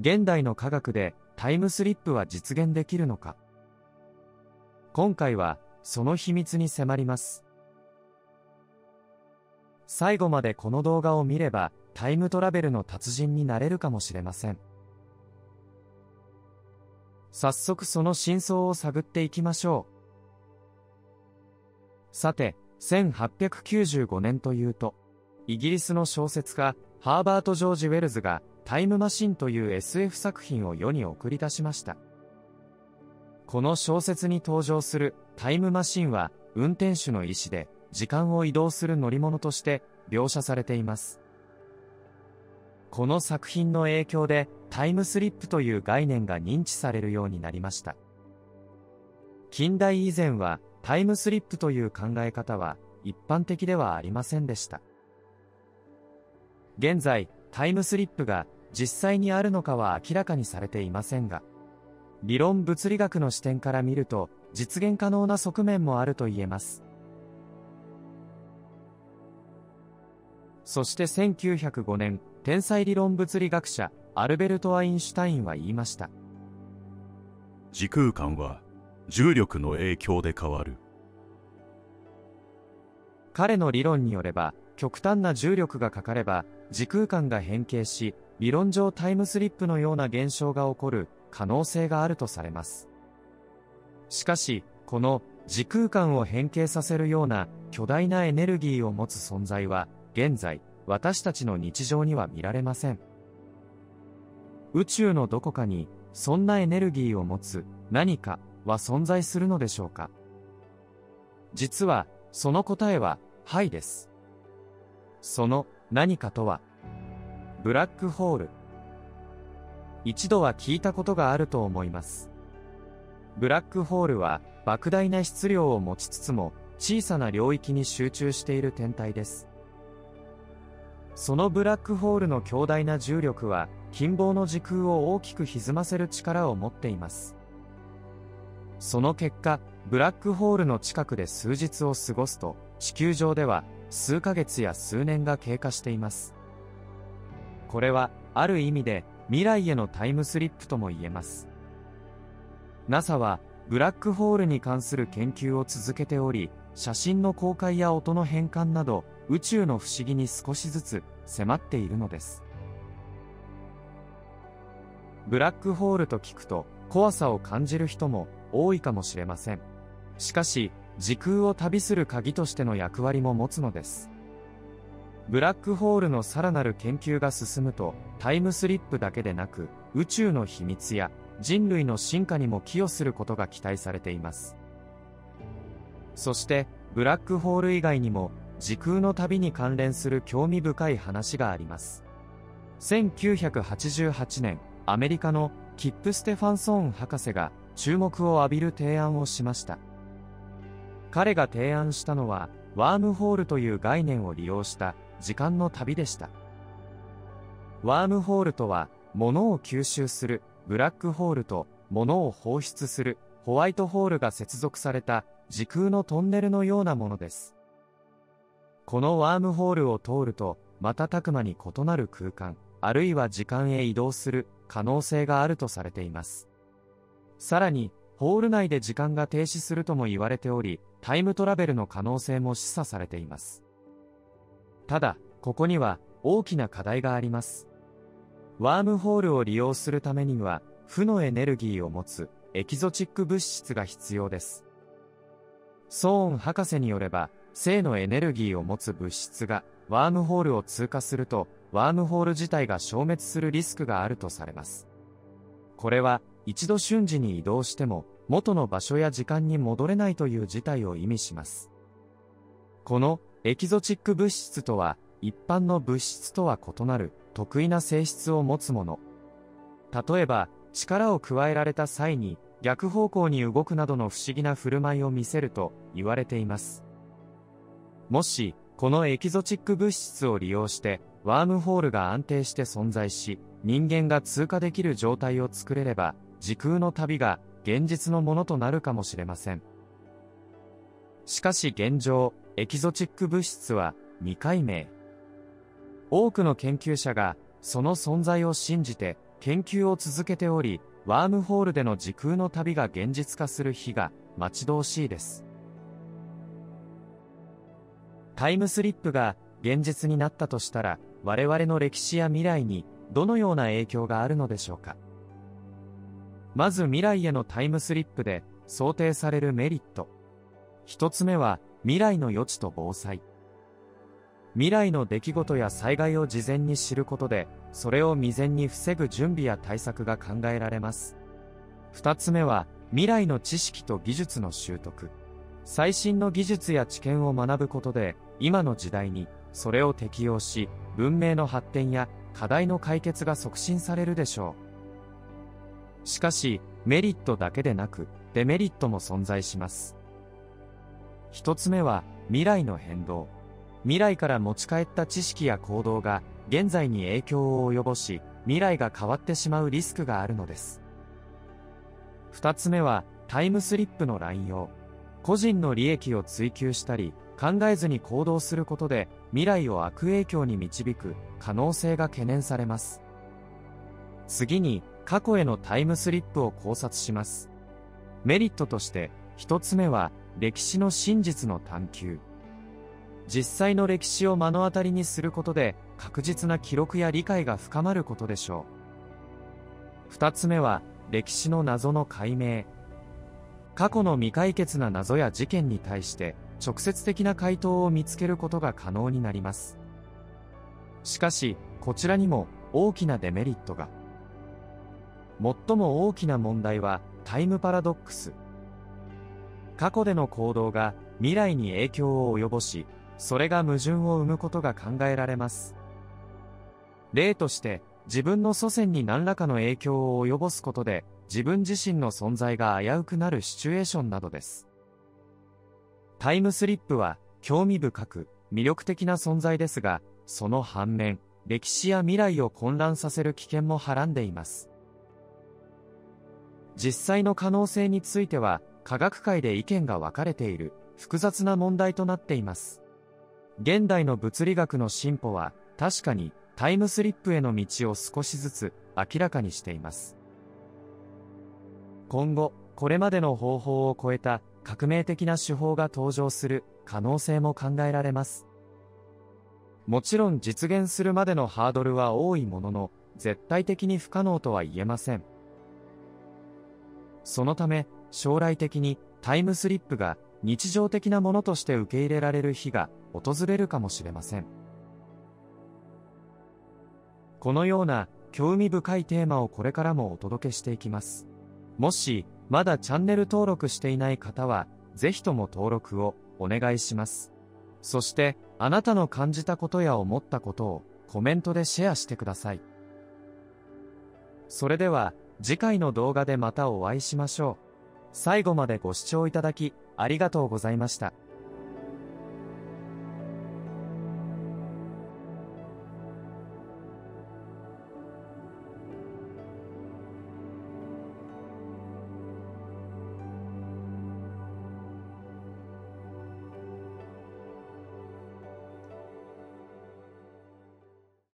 現代の科学でタイムスリップは実現できるのか。今回はその秘密に迫ります。最後までこの動画を見ればタイムトラベルの達人になれるかもしれません。早速その真相を探っていきましょう。さて1895年というとイギリスの小説家ハーバート・ジョージ・ウェルズがタイムマシンという SF 作品を世に送り出しました。この小説に登場するタイムマシンは運転手の意思で時間を移動する乗り物として描写されています。この作品の影響でタイムスリップという概念が認知されるようになりました。近代以前はタイムスリップという考え方は一般的ではありませんでした。現在、タイムスリップが実際にあるのかは明らかにされていませんが、理論物理学の視点から見ると実現可能な側面もあると言えます。そして1905年、天才理論物理学者アルベルト・アインシュタインは言いました。時空間は重力の影響で変わる。彼の理論によれば、極端な重力がかかれば、時空間が変形し、理論上タイムスリップのような現象が起こる可能性があるとされます。しかし、この時空間を変形させるような巨大なエネルギーを持つ存在は、現在、私たちの日常には見られません。宇宙のどこかに、そんなエネルギーを持つ何かは存在するのでしょうか実は、その答えは、はいです。その何かとは、ブラックホール。一度は聞いたことがあると思います。ブラックホールは莫大な質量を持ちつつも小さな領域に集中している天体です。そのブラックホールの強大な重力は近傍の時空を大きく歪ませる力を持っています。その結果、ブラックホールの近くで数日を過ごすと、地球上では数ヶ月や数年が経過しています。これは、ある意味で、未来へのタイムスリップとも言えます。NASA は、ブラックホールに関する研究を続けており、写真の公開や音の変換など、宇宙の不思議に少しずつ迫っているのです。ブラックホールと聞くと、怖さを感じる人も多いかもしれません。しかし、時空を旅する鍵としての役割も持つのです。ブラックホールのさらなる研究が進むと、タイムスリップだけでなく、宇宙の秘密や人類の進化にも寄与することが期待されています。そして、ブラックホール以外にも、時空の旅に関連する興味深い話があります。1988年、アメリカのキップ・ステファンソーン博士が注目を浴びる提案をしました。彼が提案したのは、ワームホールという概念を利用した時間の旅でした。ワームホールとは、物を吸収するブラックホールと物を放出するホワイトホールが接続された時空のトンネルのようなものです。このワームホールを通ると、瞬く間に異なる空間、あるいは時間へ移動する可能性があるとされています。さらに、ホール内で時間が停止するとも言われており、タイムトラベルの可能性も示唆されています。ただ、ここには大きな課題があります。ワームホールを利用するためには、負のエネルギーを持つエキゾチック物質が必要です。ソーン博士によれば、正のエネルギーを持つ物質がワームホールを通過すると、ワームホール自体が消滅するリスクがあるとされます。これは一度瞬時に移動しても元の場所や時間に戻れないという事態を意味します。このエキゾチック物質とは一般の物質とは異なる得意な性質を持つもの。例えば力を加えられた際に逆方向に動くなどの不思議な振る舞いを見せると言われています。もし、このエキゾチック物質を利用してワームホールが安定して存在し、人間が通過できる状態を作れれば、時空の旅が現実のものとなるかもしれません。しかし現状、エキゾチック物質は未解明。多くの研究者がその存在を信じて研究を続けており、ワームホールでの時空の旅が現実化する日が待ち遠しいです。タイムスリップが現実になったとしたら、我々の歴史や未来にどのような影響があるのでしょうか。まず未来へのタイムスリップで想定されるメリット。一つ目は未来の予知と防災。未来の出来事や災害を事前に知ることで、それを未然に防ぐ準備や対策が考えられます。二つ目は、未来の知識と技術の習得。最新の技術や知見を学ぶことで、今の時代に、それを適用し、文明の発展や課題の解決が促進されるでしょう。しかし、メリットだけでなく、デメリットも存在します。一つ目は、未来の変動。未来から持ち帰った知識や行動が現在に影響を及ぼし、未来が変わってしまうリスクがあるのです。二つ目は、タイムスリップの乱用。個人の利益を追求したり、考えずに行動することで、未来を悪影響に導く可能性が懸念されます。次に、過去へのタイムスリップを考察します。メリットとして、一つ目は、歴史の真実の探求。実際の歴史を目の当たりにすることで確実な記録や理解が深まることでしょう。二つ目は歴史の謎の解明。過去の未解決な謎や事件に対して直接的な回答を見つけることが可能になります。しかし、こちらにも大きなデメリットが。最も大きな問題はタイムパラドックス。過去での行動が未来に影響を及ぼし、それが矛盾を生むことが考えられます。例として、自分の祖先に何らかの影響を及ぼすことで、自分自身の存在が危うくなるシチュエーションなどです。タイムスリップは、興味深く、魅力的な存在ですが、その反面、歴史や未来を混乱させる危険もはらんでいます。実際の可能性については、科学界で意見が分かれている、複雑な問題となっています。現代の物理学の進歩は確かにタイムスリップへの道を少しずつ明らかにしています。今後、これまでの方法を超えた革命的な手法が登場する可能性も考えられます。もちろん実現するまでのハードルは多いものの、絶対的に不可能とは言えません。そのため、将来的にタイムスリップが日常的なものとして受け入れられる日が訪れるかもしれません。このような興味深いテーマをこれからもお届けしていきます。もし、まだチャンネル登録していない方は、ぜひとも登録をお願いします。そして、あなたの感じたことや思ったことをコメントでシェアしてください。それでは、次回の動画でまたお会いしましょう。最後までご視聴いただき、ありがとうございました。